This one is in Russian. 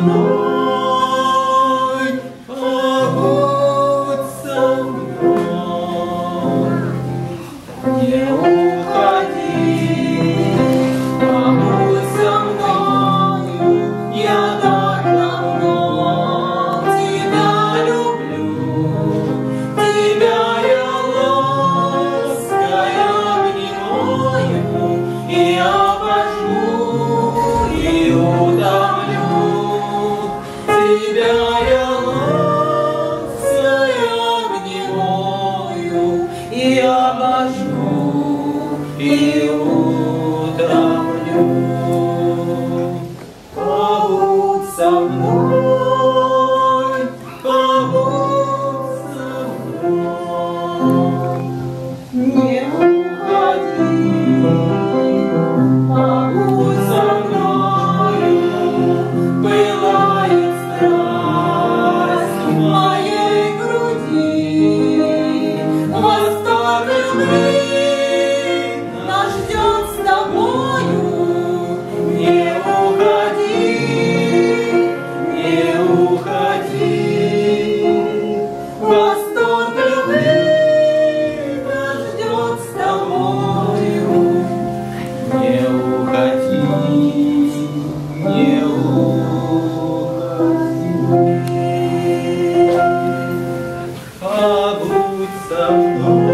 no. И утром днем. Побудь со мной, muito saudoso.